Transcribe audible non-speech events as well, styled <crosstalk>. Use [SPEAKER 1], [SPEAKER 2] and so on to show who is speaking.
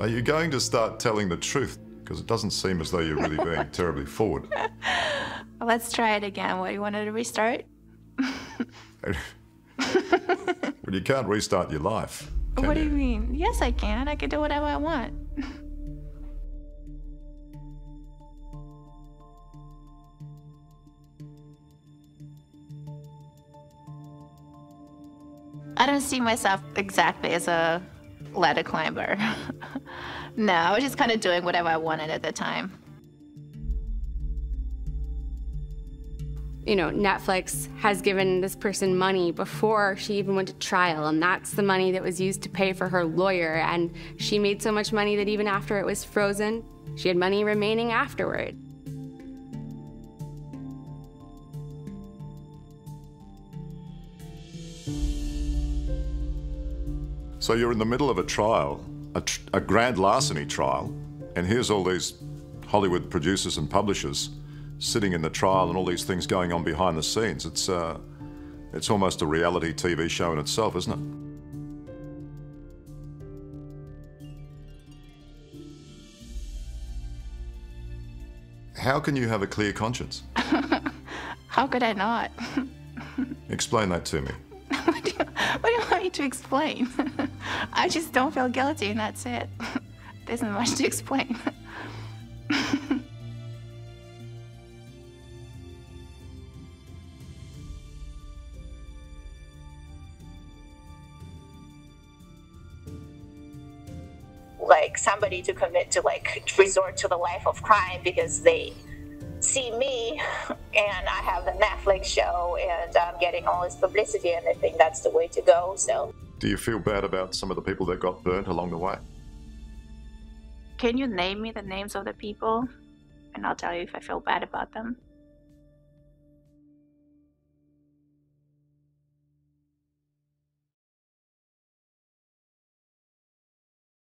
[SPEAKER 1] Are you going to start telling the truth? Because it doesn't seem as though you're really being <laughs> terribly forward.
[SPEAKER 2] Let's try it again. What, you wanted to restart? <laughs>
[SPEAKER 1] well, you can't restart your life.
[SPEAKER 2] What do you mean? Yes, I can. I can do whatever I want. <laughs> I don't see myself exactly as a ladder climber. <laughs> no, I was just kind of doing whatever I wanted at the time.
[SPEAKER 3] you know, Netflix has given this person money before she even went to trial, and that's the money that was used to pay for her lawyer. And she made so much money that even after it was frozen, she had money remaining afterward.
[SPEAKER 1] So you're in the middle of a trial, a, tr- a grand larceny trial, and here's all these Hollywood producers and publishers sitting in the trial and all these things going on behind the scenes. It's, uh, it's almost a reality TV show in itself, isn't it? How can you have a clear conscience? <laughs>
[SPEAKER 2] How could I not? <laughs>
[SPEAKER 1] Explain that to me. <laughs>
[SPEAKER 2] what, do you, what do you want me to explain? <laughs> I just don't feel guilty, and that's it. <laughs> There isn't much to explain.
[SPEAKER 4] like somebody to commit to like resort to the life of crime because they see me and I have the Netflix show and I'm getting all this publicity and I think that's the way to go. So,
[SPEAKER 1] Do you feel bad about some of the people that got burnt along the way?
[SPEAKER 2] Can you name me the names of the people? And I'll tell you if I feel bad about them.